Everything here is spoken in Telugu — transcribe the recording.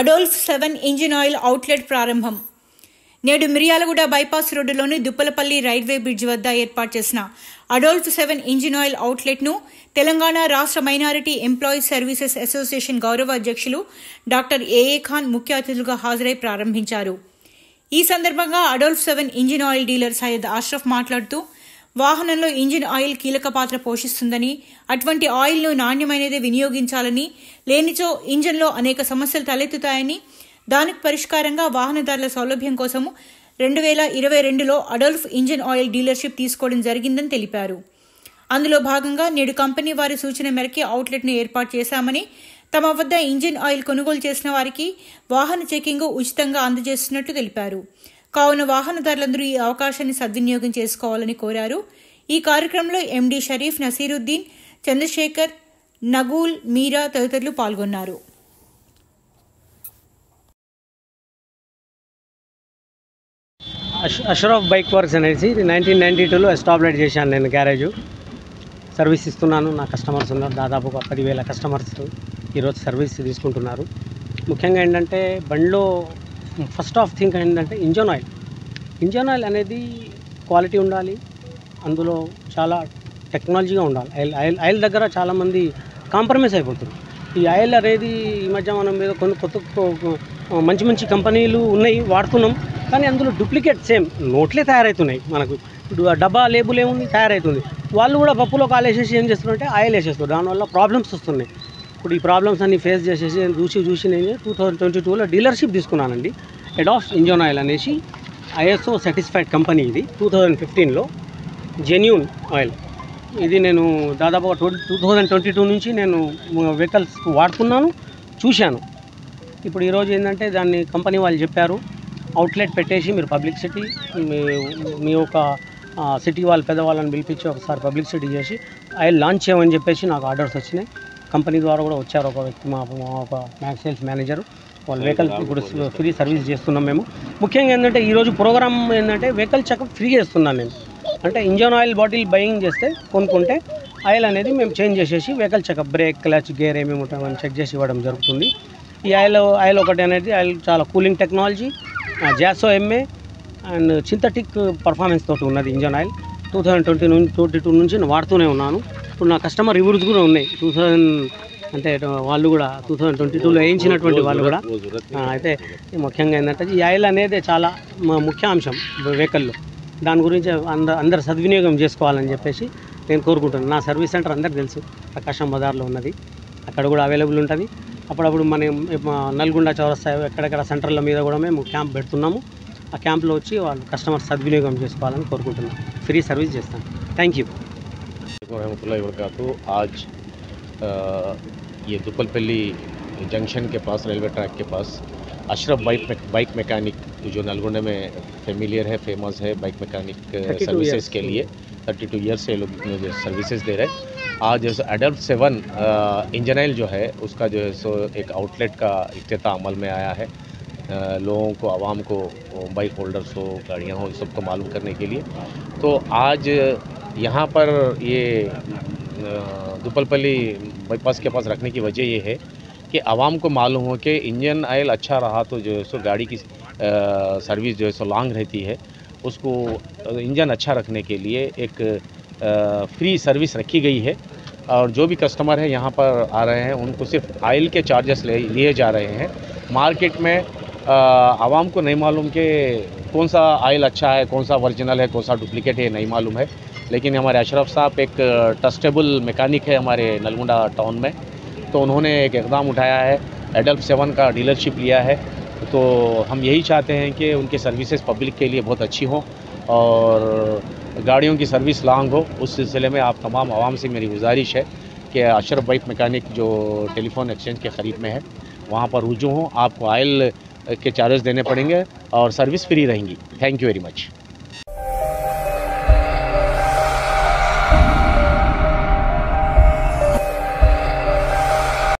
Adolf seven engine oil outlet ప్రారంభం. నేడు మిర్యాలగూడ బైపాస్ రోడ్డులోని దుప్పలపల్లి రైల్వే బ్రిడ్జ్ వద్ద ఏర్పాటు చేసిన అడోల్ఫ్ సెవెన్ ఇంజిన్ ఆయిల్ అవుట్లెట్ను తెలంగాణ రాష్ట్ర మైనారిటీ ఎంప్లాయీస్ సర్వీసెస్ అసోసియేషన్ గౌరవ అధ్యక్షులు డాక్టర్ ఏఏ ఖాన్ ముఖ్య అతిథులుగా హాజరై ప్రారంభించారు. ఈ సందర్భంగా Adolf seven engine oil dealer Syed Ashraf మాట్లాడుతూ వాహనంలో ఇంజిన్ ఆయిల్ కీలక పాత్ర పోషిస్తుందని అటువంటి ఆయిల్ను నాణ్యమైనదే వినియోగించాలని లేనిచో ఇంజిన్లో అనేక సమస్యలు తలెత్తుతాయని దానికి పరిష్కారంగా వాహనదారుల సౌలభ్యం కోసము రెండు వేల ఇరవై రెండులో అడల్ఫ్ ఇంజిన్ ఆయిల్ డీలర్షిప్ తీసుకోవడం జరిగిందని తెలిపారు. అందులో భాగంగా నేడు కంపెనీ వారి సూచన మేరకే అవుట్లెట్ను ఏర్పాటు చేశామని తమ వద్ద ఇంజిన్ ఆయిల్ కొనుగోలు చేసిన వారికి వాహన చెకింగ్ ఉచితంగా అందజేస్తున్నట్టు తెలిపారు. కావున వాహనదారులందరూ ఈ అవకాశాన్ని సద్వినియోగం చేసుకోవాలని కోరారు. ఈ కార్యక్రమంలో ఎండీ షరీఫ్ నసీరుద్దీన్ చంద్రశేఖర్ నగూల్ మీరా తదితరులు పాల్గొన్నారు. అష్రఫ్ బైక్ వర్క్స్ అనేసి నైన్టీన్ నైంటీ టూలో ఎస్టాబ్లెట్ చేశాను నేను గ్యారేజ్. సర్వీస్ ఇస్తున్నాను నా కస్టమర్స్ ఉన్నారు. దాదాపు ఒక పదివేల కస్టమర్స్ ఈరోజు సర్వీస్ తీసుకుంటున్నారు. ముఖ్యంగా ఏంటంటే బండిలో ఫస్ట్ ఆఫ్ థింగ్ ఏంటంటే ఇంజన్ ఆయిల్. ఇంజన్ ఆయిల్ అనేది క్వాలిటీ ఉండాలి అందులో చాలా టెక్నాలజీగా ఉండాలి. ఆయిల్ ఆయిల్ ఆయిల్ దగ్గర చాలామంది కాంప్రమైజ్ అయిపోతుంది ఈ ఆయిల్ అనేది ఈ మధ్య మనం మీద కొన్ని కొత్త మంచి మంచి కంపెనీలు ఉన్నాయి వాడుతున్నాం. కానీ అందులో డూప్లికేట్ సేమ్ నోట్లే తయారవుతున్నాయి మనకు. ఇప్పుడు ఆ డబ్బా లేబుల్ ఏముంది తయారవుతుంది. వాళ్ళు కూడా పప్పులో కాలేసేసి ఏం చేస్తున్నారంటే ఆయిల్ వేసేస్తారు దానివల్ల ప్రాబ్లమ్స్ వస్తున్నాయి. ఇప్పుడు ఈ ప్రాబ్లమ్స్ అన్ని ఫేస్ చేసేసి నేను చూసి చూసి నేను టూ థౌజండ్ ట్వంటీ టూలో డీలర్షిప్ తీసుకున్నానండి. ఎడాఫ్ ఇంజన్ ఆయిల్ అనేసి ఐఎస్ఓ సాటిస్ఫైడ్ కంపెనీ ఇది. టూ థౌజండ్ ఫిఫ్టీన్లో జెన్యూన్ ఆయిల్ ఇది నేను దాదాపు twenty two thousand twenty two నుంచి నేను వెహికల్స్ వాడుతున్నాను చూశాను. ఇప్పుడు ఈరోజు ఏంటంటే దాన్ని కంపెనీ వాళ్ళు చెప్పారు అవుట్లెట్ పెట్టేసి మీరు పబ్లిసిటీ మీ మీ యొక్క సిటీ వాళ్ళు పెద్దవాళ్ళని పిలిపించి ఒకసారి పబ్లిసిటీ చేసి ఆయిల్ లాంచ్ చేయమని చెప్పేసి నాకు ఆర్డర్స్ వచ్చినాయి. కంపెనీ ద్వారా కూడా వచ్చారు ఒక వ్యక్తి మా ఒక మ్యాక్స్ సేల్స్ మేనేజర్. వాళ్ళ వెహికల్ ఇప్పుడు ఫ్రీ సర్వీస్ చేస్తున్నాం మేము. ముఖ్యంగా ఏంటంటే ఈరోజు ప్రోగ్రామ్ ఏంటంటే వెహికల్ చెకప్ ఫ్రీ చేస్తున్నాను నేను అంటే ఇంజన్ ఆయిల్ బాటిల్ బయింగ్ చేస్తే కొనుక్కుంటే ఆయిల్ అనేది మేము చేంజ్ చేసేసి vehicle checkup brake clutch gear ఏమేమి ఉంటాయో అని చెక్ చేసి ఇవ్వడం జరుగుతుంది. ఈ ఆయిల్ ఆయిల్ ఒకటి అనేది ఆయిల్ చాలా cooling technology JASO MA and synthetic performance తోటి ఉన్నది engine oil. Two thousand twenty నుంచి ట్వంటీ టూ నుంచి నేను వాడుతూనే ఉన్నాను. ఇప్పుడు నా కస్టమర్ రివ్యూస్ కూడా ఉన్నాయి. టూ థౌజండ్ అంటే వాళ్ళు కూడా టూ థౌజండ్ ట్వంటీ టూలో వేయించినటువంటి వాళ్ళు కూడా. అయితే ముఖ్యంగా ఏంటంటే ఈ ఆయిల్ అనేది చాలా ముఖ్య అంశం వెహికల్లో. దాని గురించి అంద అందరు సద్వినియోగం చేసుకోవాలని చెప్పేసి నేను కోరుకుంటున్నాను. నా సర్వీస్ సెంటర్ అందరికి తెలుసు. ప్రకాశం బజార్లో ఉన్నది. అక్కడ కూడా అవైలబుల్ ఉంటుంది. అప్పుడప్పుడు మనం నల్గొండ చౌరస్తా ఎక్కడెక్కడ సెంటర్ల మీద కూడా మేము క్యాంప్ పెడుతున్నాము. ఆ క్యాంప్లో వచ్చి వాళ్ళు కస్టమర్ సద్వినియోగం చేసుకోవాలని కోరుకుంటున్నాను. ఫ్రీ సర్వీస్ చేస్తాను థ్యాంక్ యూ रहमतुल्लाहि वरकatuh आज अ, ये दुपलपल्ली जंक्शन के पास रेलवे ट्रैक के पास अशरफ बाइक बाइक मैकेनिक जो नलगोंडे में फेमिलियर है फेमस है बाइक मैकेनिक 32 सर्विसेज years के लिए थर्टी टू ईयर्स से ये लोग सर्विसेज दे रहे हैं आज जैसे अडल्ट सेवन इंजन ऑयल जो है उसका जो है सो एक आउटलेट का इफ्तः अमल में आया है अ, लोगों को, आवाम को बाइक होल्डर्स हो, गाड़ियाँ हो इन सबको मालूम करने के लिए। तो आज यहाँ पर ये दुपलपल्ली बाईपास के पास रखने की वजह ये है कि आवाम को मालूम हो कि इंजन ऑयल अच्छा रहा तो जो है सो गाड़ी की सर्विस जो है सो लॉन्ग रहती है। उसको इंजन अच्छा रखने के लिए एक फ्री सर्विस रखी गई है। और जो भी कस्टमर है यहाँ पर आ रहे हैं, उनको सिर्फ़ ऑयल के चार्जेस लिए जा रहे हैं। मार्केट में आवाम को नहीं मालूम कि कौन सा आयल अच्छा है, कौन सा ओरिजिनल है, कौन सा डुप्लीकेट है, नहीं मालूम है। लेकिन हमारे अशरफ साहब एक ट्रस्टेबल मैकेनिक है हमारे नलगुंडा टाउन में। तो उन्होंने एक इकदाम उठाया है एडल्ट सेवन का डीलरशिप लिया है। तो हम यही चाहते हैं कि उनकी सर्विसेज़ पब्लिक के लिए बहुत अच्छी हों और गाड़ियों की सर्विस लॉन्ग हो। उस सिलसिले में आप तमाम आवाम से मेरी गुजारिश है कि अशरफ बाइक मैकेनिक जो टेलीफोन एक्सचेंज के करीब में है, वहाँ पर रुजू हों। आपको आयल के चार्जेस देने पड़ेंगे और सर्विस फ्री रहेंगी. Thank you very much